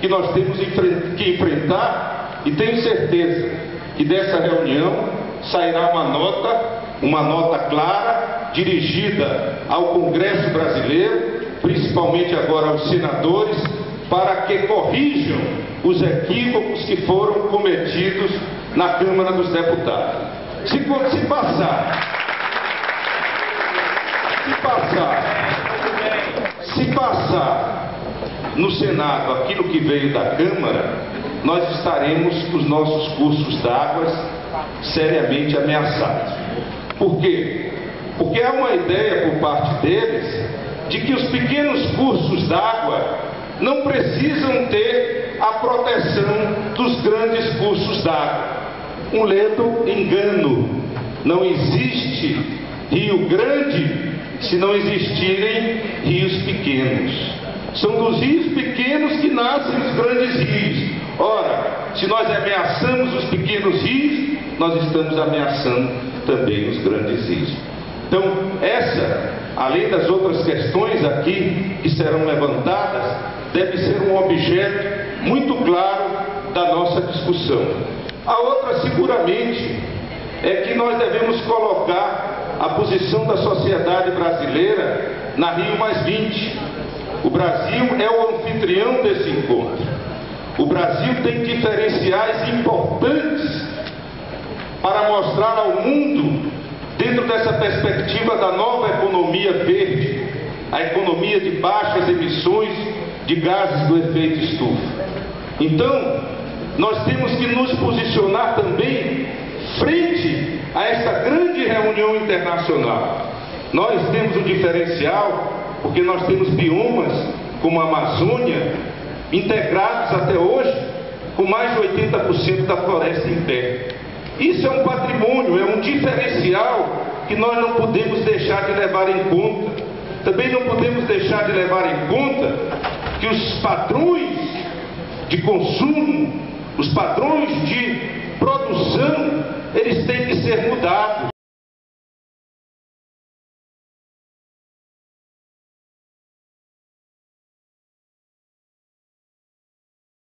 que nós temos que enfrentar e tenho certeza que dessa reunião sairá uma nota, uma nota clara, dirigida ao Congresso Brasileiro, principalmente agora aos senadores, para que corrijam os equívocos que foram cometidos na Câmara dos Deputados. Se, se passar, se passar, se passar no Senado aquilo que veio da Câmara, nós estaremos os nossos cursos d'água seriamente ameaçados. Por quê? Porque há uma ideia por parte deles de que os pequenos cursos d'água não precisam ter a proteção dos grandes cursos d'água. Um ledo engano. Não existe rio grande se não existirem rios pequenos. São dos rios pequenos que nascem os grandes rios. Ora, se nós ameaçamos os pequenos rios, nós estamos ameaçando também os grandes rios. Então, essa, além das outras questões aqui que serão levantadas, deve ser um objeto muito claro da nossa discussão. A outra, seguramente, é que nós devemos colocar a posição da sociedade brasileira na Rio Mais 20. O Brasil é o anfitrião desse encontro. O Brasil tem diferenciais importantes para mostrar ao mundo, dentro dessa perspectiva da nova economia verde, a economia de baixas emissões de gases do efeito estufa. Então, nós temos que nos posicionar também frente a esta grande reunião internacional. Nós temos um diferencial, porque nós temos biomas como a Amazônia, integrados até hoje, com mais de 80% da floresta em pé. Isso é um patrimônio, é um diferencial que nós não podemos deixar de levar em conta. Também não podemos deixar de levar em conta que os padrões de consumo, os padrões de produção, eles têm que ser mudados.